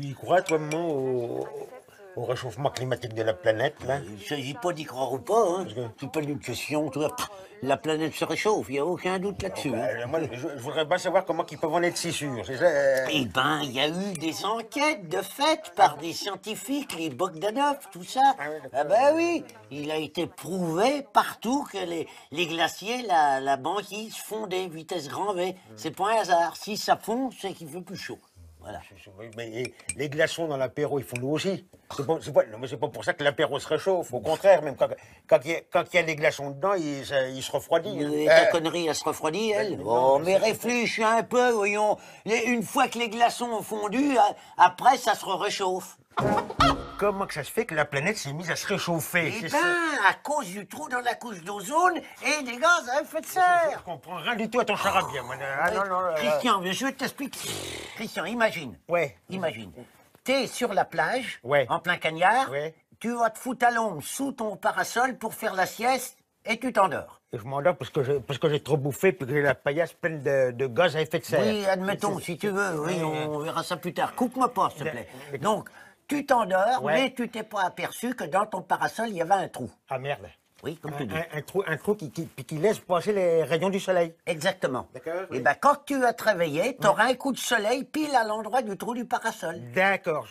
Tu y crois, toi, maman, au, au réchauffement climatique de la planète, là? Il ne s'agit pas d'y croire ou pas, hein. C'est pas une question, tu vois. Pff, La planète se réchauffe, il n'y a aucun doute là-dessus. hein. Euh, Moi, je, je voudrais pas savoir comment ils peuvent en être si sûrs. c'est ça, euh. Eh ben, il y a eu des enquêtes de fait par des scientifiques, les Bogdanov, tout ça. Ah d'accord. Ah ben oui, il a été prouvé partout que les, les glaciers, la, la banquise fondaient vitesse grand V. C'est pas un hasard. Si ça fond, c'est qu'il fait plus chaud. Voilà. Mais les glaçons dans l'apéro, ils font nous aussi. C'est pas, pas- non, mais c'est pas pour ça que l'apéro se réchauffe. Au contraire, même quand, quand il y, a- quand il y a des glaçons dedans, il, ça- il se refroidit. hein. Et Euh, ta connerie, elle se refroidit, elle Oh, mais réfléchis un peu, voyons. Les- Une fois que les glaçons ont fondu, a- après, ça se réchauffe. Comment que ça se fait que la planète s'est mise à se réchauffer Eh ben, ça. à cause du trou dans la couche d'ozone et des gaz à effet de Je serre. comprends rien du tout à ton charabia. moi. Ah non, non, Christian, je vais t'expliquer. Christian, imagine. Ouais. Imagine. T'es sur la plage, Ouais. en plein cagnard. Ouais. Tu vas te foutre à l'ombre sous ton parasol pour faire la sieste et tu t'endors. Et je m'endors parce que j'ai parce que j'ai trop bouffé puis que j'ai la paillasse pleine de, de gaz à effet de serre. Oui, admettons, si tu veux. Oui, on verra ça plus tard. Coupe-moi pas, s'il te plaît. Donc, tu t'endors, Ouais. mais tu t'es pas aperçu que dans ton parasol, il y avait un trou. Ah merde. Oui, comme tu dis. Un, trou, un trou qui, qui, qui laisse passer les rayons du soleil. Exactement. D'accord, Et oui. ben quand tu vas te réveiller, tu auras un coup de soleil pile à l'endroit du trou du parasol. D'accord.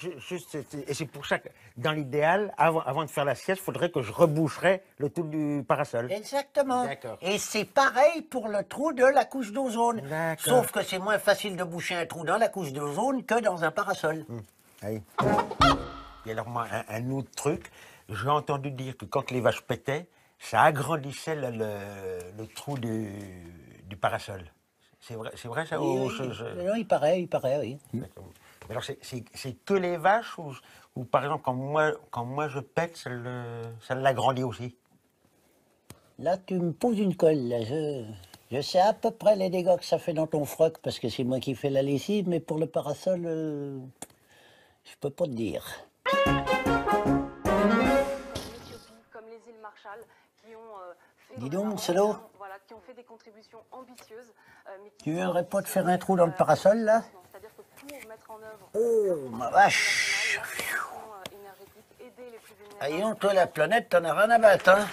et c'est pour ça que, dans l'idéal, avant, avant de faire la sieste, il faudrait que je reboucherais le trou du parasol. Exactement. D'accord. Et c'est pareil pour le trou de la couche d'ozone. D'accord. Sauf que c'est moins facile de boucher un trou dans la couche d'ozone que dans un parasol. Et alors, moi, un, un autre truc, j'ai entendu dire que quand les vaches pétaient, ça agrandissait le, le- le trou du, du parasol. C'est vrai, c'est vrai ça ou je- je- Non, il paraît, il paraît, oui. Mais Alors, c'est- c'est c'est que les vaches ou, ou par exemple, quand moi, quand moi je pète, ça le- ça l'agrandit aussi? Là, tu me poses une colle. Là. Je, je sais à peu près les dégâts que ça fait dans ton froc parce que c'est moi qui fais la lessive, mais pour le parasol, euh, je peux pas te dire. comme les îles Marshall, qui ont euh, fait Dis donc, salaud. Voilà, qui ont fait des contributions ambitieuses, euh, mais qui Tu viendrais pas te faire un trou dans le parasol, là? C'est-à-dire que pour mettre en œuvre Oh, ma vache euh. Ayons, toi, la planète, t'en as rien à battre, hein?